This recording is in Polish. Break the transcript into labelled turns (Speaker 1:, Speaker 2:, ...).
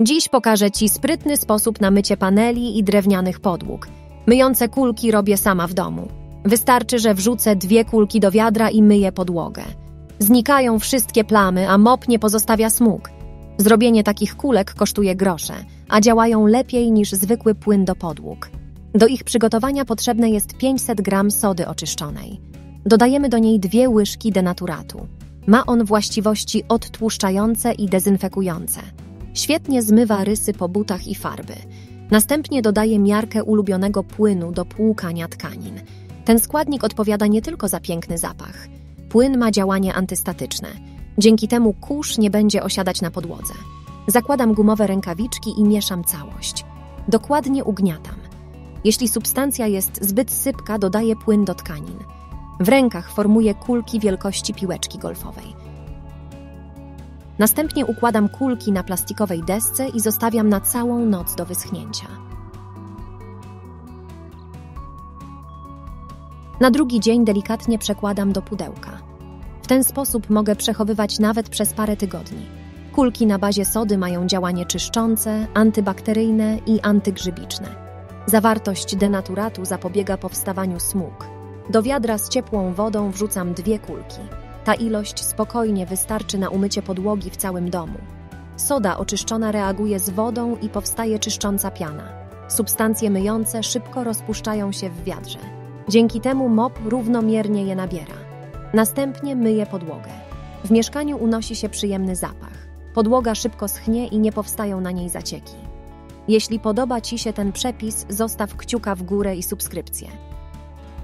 Speaker 1: Dziś pokażę Ci sprytny sposób na mycie paneli i drewnianych podłóg. Myjące kulki robię sama w domu. Wystarczy, że wrzucę dwie kulki do wiadra i myję podłogę. Znikają wszystkie plamy, a mop nie pozostawia smug. Zrobienie takich kulek kosztuje grosze, a działają lepiej niż zwykły płyn do podłóg. Do ich przygotowania potrzebne jest 500 g sody oczyszczonej. Dodajemy do niej dwie łyżki denaturatu. Ma on właściwości odtłuszczające i dezynfekujące. Świetnie zmywa rysy po butach i farby. Następnie dodaje miarkę ulubionego płynu do płukania tkanin. Ten składnik odpowiada nie tylko za piękny zapach. Płyn ma działanie antystatyczne. Dzięki temu kurz nie będzie osiadać na podłodze. Zakładam gumowe rękawiczki i mieszam całość. Dokładnie ugniatam. Jeśli substancja jest zbyt sypka, dodaję płyn do tkanin. W rękach formuję kulki wielkości piłeczki golfowej. Następnie układam kulki na plastikowej desce i zostawiam na całą noc do wyschnięcia. Na drugi dzień delikatnie przekładam do pudełka. W ten sposób mogę przechowywać nawet przez parę tygodni. Kulki na bazie sody mają działanie czyszczące, antybakteryjne i antygrzybiczne. Zawartość denaturatu zapobiega powstawaniu smug. Do wiadra z ciepłą wodą wrzucam dwie kulki. Ta ilość spokojnie wystarczy na umycie podłogi w całym domu. Soda oczyszczona reaguje z wodą i powstaje czyszcząca piana. Substancje myjące szybko rozpuszczają się w wiadrze. Dzięki temu mop równomiernie je nabiera. Następnie myję podłogę. W mieszkaniu unosi się przyjemny zapach. Podłoga szybko schnie i nie powstają na niej zacieki. Jeśli podoba Ci się ten przepis, zostaw kciuka w górę i subskrypcję.